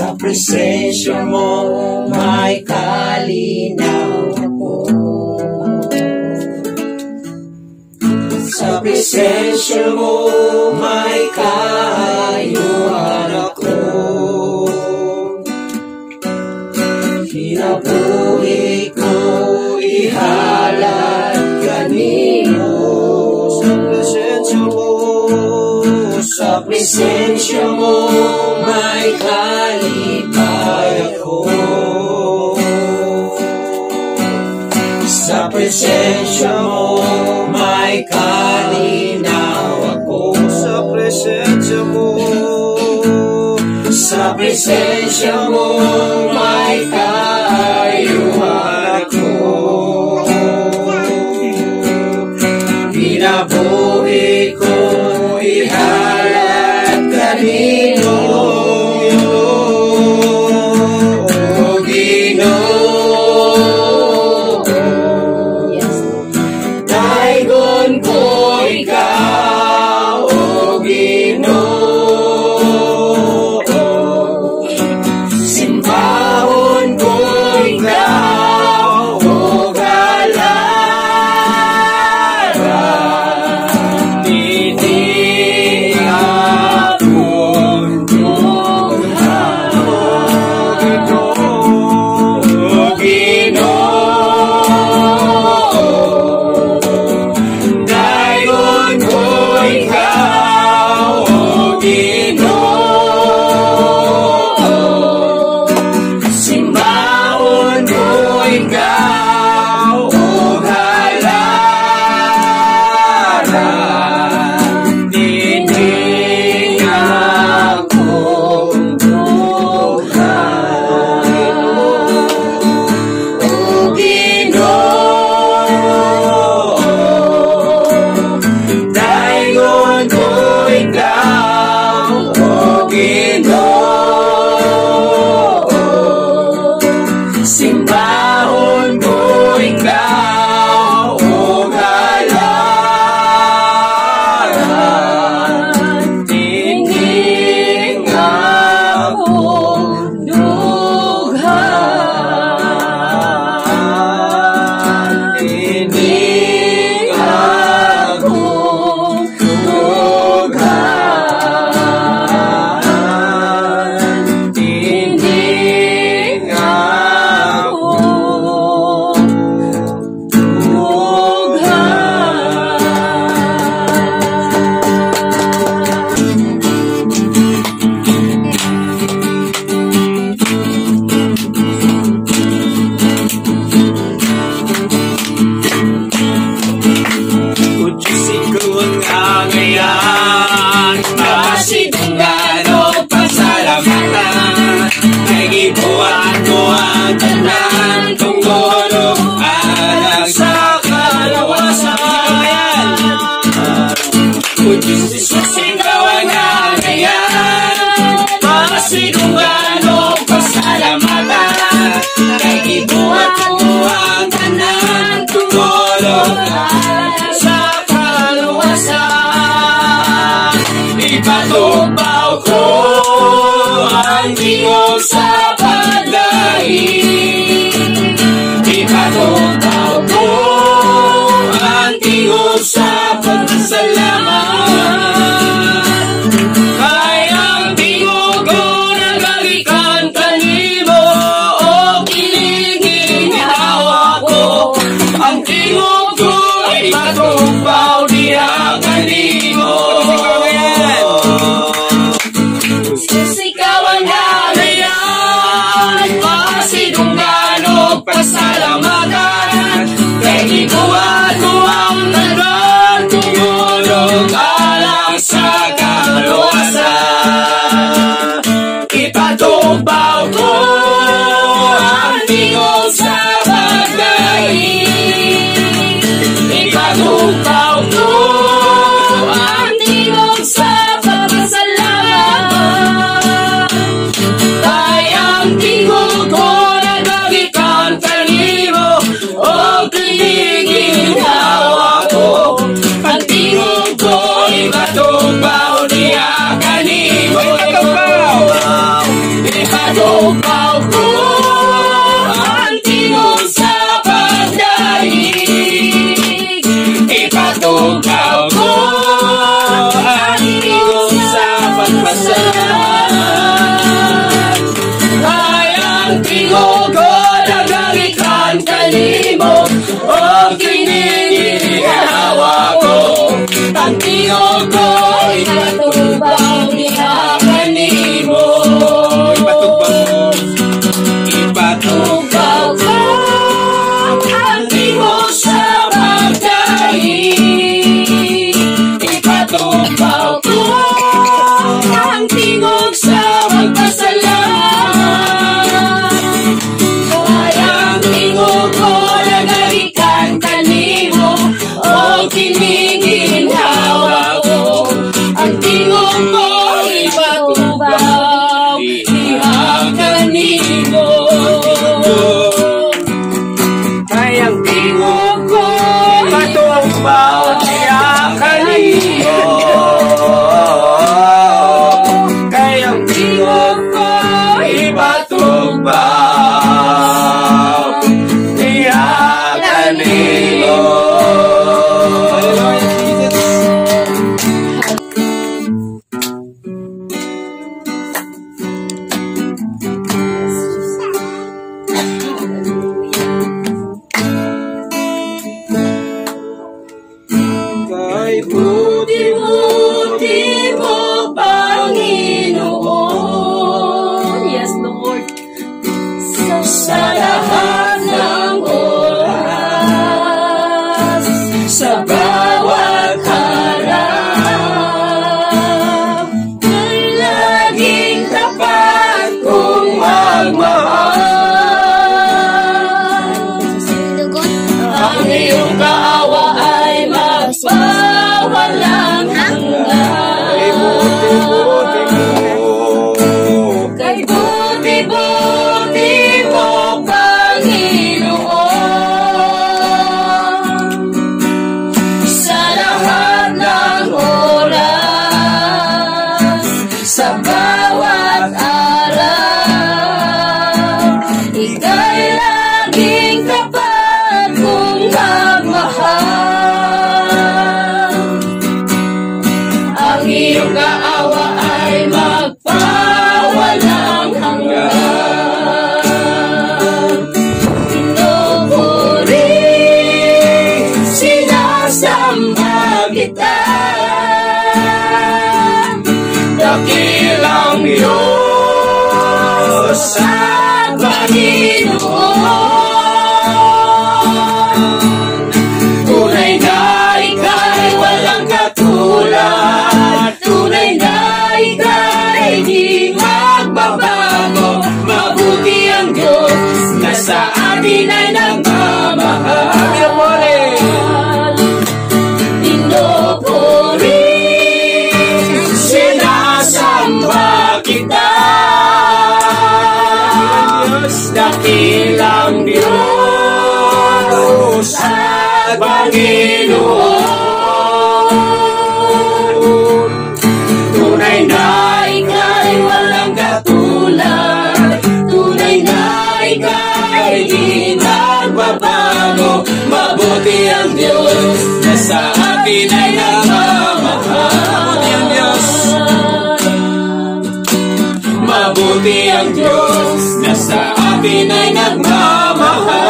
Sa presensya mo, may kalinaw ako. Sa presensya mo, may kaayuhan ako. Hinabuhi ko, ihahaw. Sa presensya mo may kalipay ako. Sa presensya mo may kalinaw ako. Sa presensya mo sa presensya mo may kaayuhan ako. Pinabuhi ko ihay Kau at ko ang tanan kong goro so contigo. Na ika'y walang katulad. Tunay na ika'y di nagbabago Mabuti ang Diyos na sa atin ay nagmamahal Mabuti ang Diyos. Na sa atin ay nagmamahal